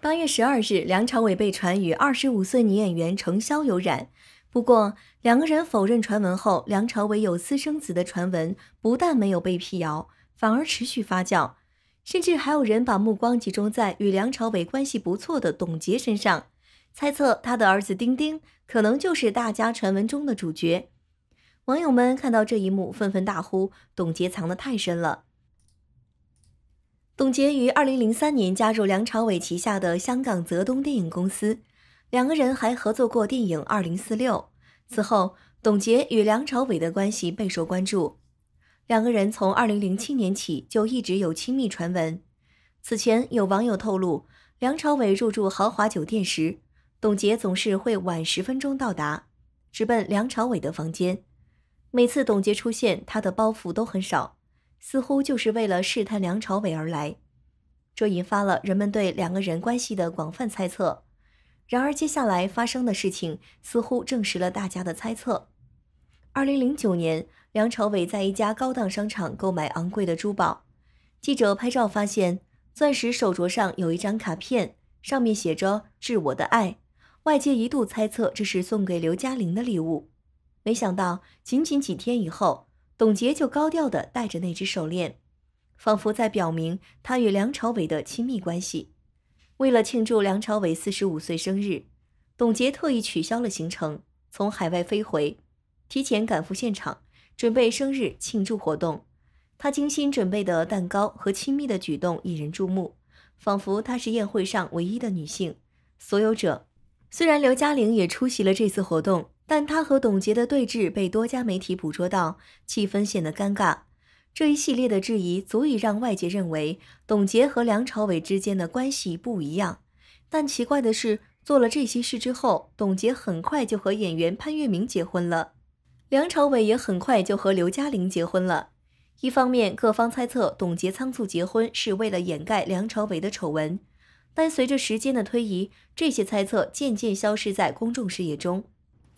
八月十二日，梁朝伟被传与二十五岁女演员程潇有染。不过，两个人否认传闻后，梁朝伟有私生子的传闻不但没有被辟谣，反而持续发酵，甚至还有人把目光集中在与梁朝伟关系不错的董洁身上，猜测他的儿子丁丁可能就是大家传闻中的主角。网友们看到这一幕，纷纷大呼：“董洁藏得太深了。”董洁于二零零三年加入梁朝伟旗下的香港泽东电影公司，两个人还合作过电影《二零四六》。此后，董洁与梁朝伟的关系备受关注。两个人从二零零七年起就一直有亲密传闻。此前有网友透露，梁朝伟入住豪华酒店时，董洁总是会晚十分钟到达，直奔梁朝伟的房间。每次董洁出现，他的包袱都很少。似乎就是为了试探梁朝伟而来，这引发了人们对两个人关系的广泛猜测。然而，接下来发生的事情似乎证实了大家的猜测。二零零九年，梁朝伟在一家高档商场购买昂贵的珠宝，记者拍照发现钻石手镯上有一张卡片，上面写着“致我的爱”，外界一度猜测这是送给刘嘉玲的礼物。没想到，仅仅几天以后。董洁就高调地戴着那只手链，仿佛在表明她与梁朝伟的亲密关系。为了庆祝梁朝伟四十五岁生日，董洁特意取消了行程，从海外飞回，提前赶赴现场，准备生日庆祝活动。她精心准备的蛋糕和亲密的举动引人注目，仿佛她是宴会上唯一的女性所有者。虽然刘嘉玲也出席了这次活动。但他和董洁的对峙被多家媒体捕捉到，气氛显得尴尬。这一系列的质疑足以让外界认为董洁和梁朝伟之间的关系不一样。但奇怪的是，做了这些事之后，董洁很快就和演员潘粤明结婚了，梁朝伟也很快就和刘嘉玲结婚了。一方面，各方猜测董洁仓促结婚是为了掩盖梁朝伟的丑闻，但随着时间的推移，这些猜测渐渐消失在公众视野中。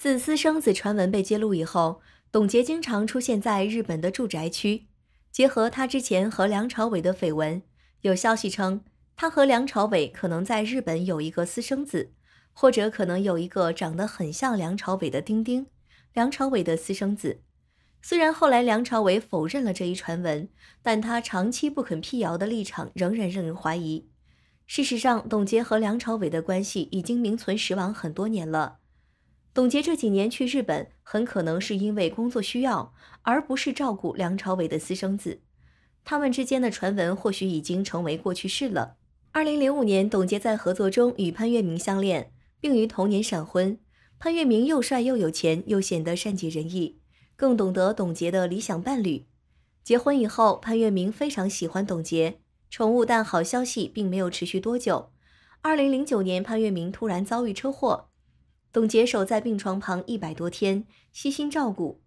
自私生子传闻被揭露以后，董洁经常出现在日本的住宅区。结合他之前和梁朝伟的绯闻，有消息称他和梁朝伟可能在日本有一个私生子，或者可能有一个长得很像梁朝伟的丁丁，梁朝伟的私生子。虽然后来梁朝伟否认了这一传闻，但他长期不肯辟谣的立场仍然让人怀疑。事实上，董洁和梁朝伟的关系已经名存实亡很多年了。董洁这几年去日本，很可能是因为工作需要，而不是照顾梁朝伟的私生子。他们之间的传闻或许已经成为过去式了。二零零五年，董洁在合作中与潘粤明相恋，并于同年闪婚。潘粤明又帅又有钱，又显得善解人意，更懂得董洁的理想伴侣。结婚以后，潘粤明非常喜欢董洁，宠物但好消息并没有持续多久。二零零九年，潘粤明突然遭遇车祸。董洁守在病床旁一百多天，悉心照顾。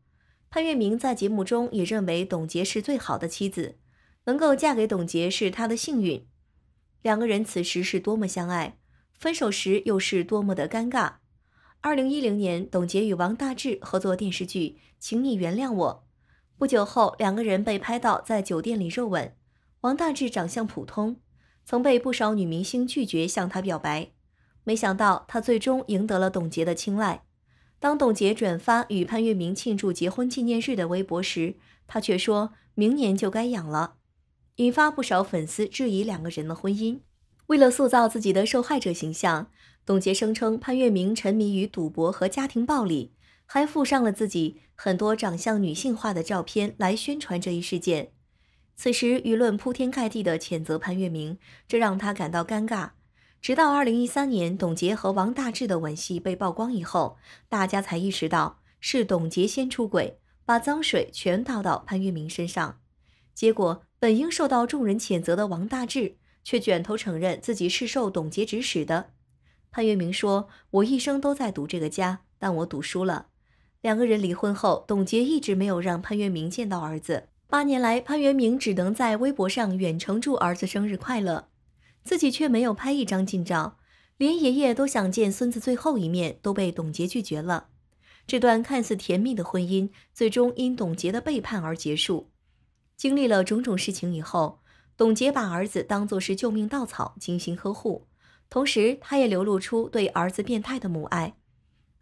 潘粤明在节目中也认为董洁是最好的妻子，能够嫁给董洁是他的幸运。两个人此时是多么相爱，分手时又是多么的尴尬。二零一零年，董洁与王大治合作电视剧《请你原谅我》，不久后，两个人被拍到在酒店里热吻。王大治长相普通，曾被不少女明星拒绝向他表白。没想到他最终赢得了董洁的青睐。当董洁转发与潘粤明庆祝结婚纪念日的微博时，他却说明年就该养了，引发不少粉丝质疑两个人的婚姻。为了塑造自己的受害者形象，董洁声称潘粤明沉迷于赌博和家庭暴力，还附上了自己很多长相女性化的照片来宣传这一事件。此时舆论铺天盖地的谴责潘粤明，这让他感到尴尬。直到二零一三年，董洁和王大治的吻戏被曝光以后，大家才意识到是董洁先出轨，把脏水全倒到潘粤明身上。结果，本应受到众人谴责的王大治，却卷头承认自己是受董洁指使的。潘粤明说：“我一生都在赌这个家，但我赌输了。”两个人离婚后，董洁一直没有让潘粤明见到儿子。八年来，潘粤明只能在微博上远程祝儿子生日快乐。自己却没有拍一张近照，连爷爷都想见孙子最后一面，都被董洁拒绝了。这段看似甜蜜的婚姻，最终因董洁的背叛而结束。经历了种种事情以后，董洁把儿子当作是救命稻草，精心呵护，同时她也流露出对儿子变态的母爱。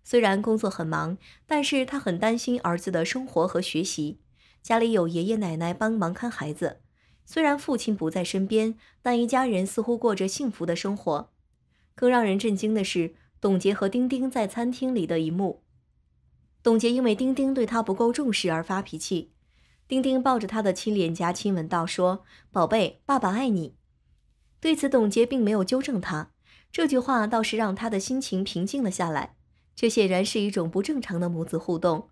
虽然工作很忙，但是她很担心儿子的生活和学习。家里有爷爷奶奶帮忙看孩子，虽然父亲不在身边，但一家人似乎过着幸福的生活。更让人震惊的是，董洁和丁丁在餐厅里的一幕。董洁因为丁丁对她不够重视而发脾气，丁丁抱着她的亲脸颊亲吻道：“说宝贝，爸爸爱你。”对此，董洁并没有纠正他，这句话倒是让他的心情平静了下来。这显然是一种不正常的母子互动。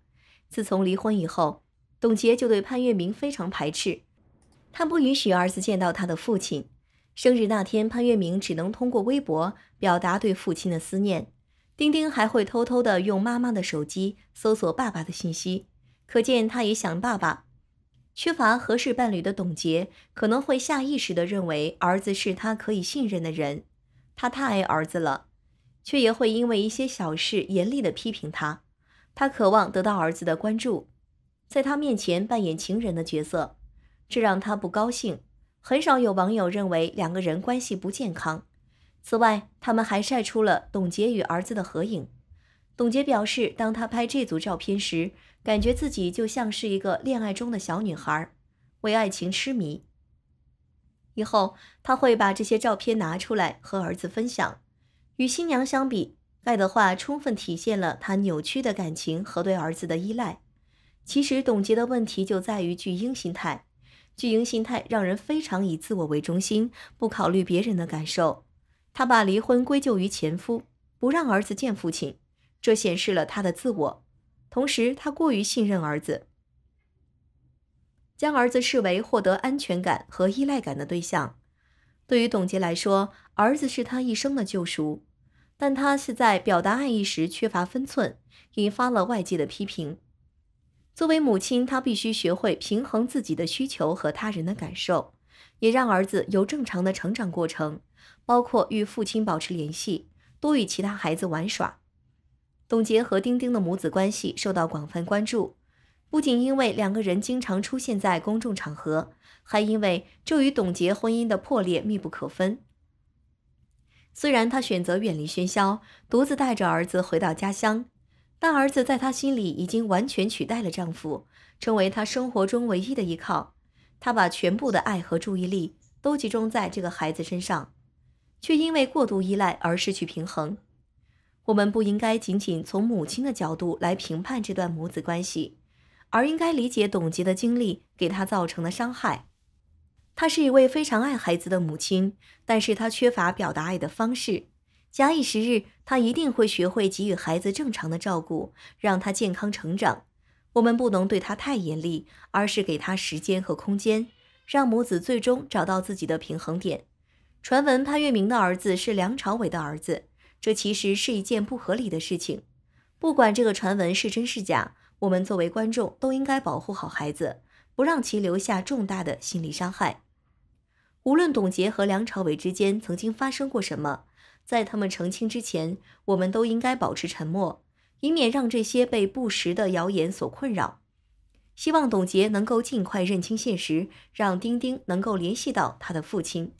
自从离婚以后，董洁就对潘粤明非常排斥，他不允许儿子见到他的父亲。生日那天，潘粤明只能通过微博表达对父亲的思念。丁丁还会偷偷的用妈妈的手机搜索爸爸的信息，可见他也想爸爸。缺乏合适伴侣的董洁可能会下意识的认为儿子是他可以信任的人，他太爱儿子了。却也会因为一些小事严厉的批评他，他渴望得到儿子的关注，在他面前扮演情人的角色，这让他不高兴。很少有网友认为两个人关系不健康。此外，他们还晒出了董洁与儿子的合影。董洁表示，当他拍这组照片时，感觉自己就像是一个恋爱中的小女孩，为爱情痴迷。以后他会把这些照片拿出来和儿子分享。与新娘相比，爱德华充分体现了他扭曲的感情和对儿子的依赖。其实，董洁的问题就在于巨婴心态。巨婴心态让人非常以自我为中心，不考虑别人的感受。他把离婚归咎于前夫，不让儿子见父亲，这显示了他的自我。同时，他过于信任儿子，将儿子视为获得安全感和依赖感的对象。对于董洁来说，儿子是他一生的救赎。但他是在表达爱意时缺乏分寸，引发了外界的批评。作为母亲，她必须学会平衡自己的需求和他人的感受，也让儿子有正常的成长过程，包括与父亲保持联系，多与其他孩子玩耍。董洁和丁丁的母子关系受到广泛关注，不仅因为两个人经常出现在公众场合，还因为这与董洁婚姻的破裂密不可分。虽然她选择远离喧嚣，独自带着儿子回到家乡，但儿子在她心里已经完全取代了丈夫，成为她生活中唯一的依靠。她把全部的爱和注意力都集中在这个孩子身上，却因为过度依赖而失去平衡。我们不应该仅仅从母亲的角度来评判这段母子关系，而应该理解董洁的经历给她造成的伤害。她是一位非常爱孩子的母亲，但是她缺乏表达爱的方式。假以时日，他一定会学会给予孩子正常的照顾，让他健康成长。我们不能对他太严厉，而是给他时间和空间，让母子最终找到自己的平衡点。传闻潘粤明的儿子是梁朝伟的儿子，这其实是一件不合理的事情。不管这个传闻是真是假，我们作为观众都应该保护好孩子，不让其留下重大的心理伤害。无论董洁和梁朝伟之间曾经发生过什么，在他们澄清之前，我们都应该保持沉默，以免让这些被不实的谣言所困扰。希望董洁能够尽快认清现实，让丁丁能够联系到他的父亲。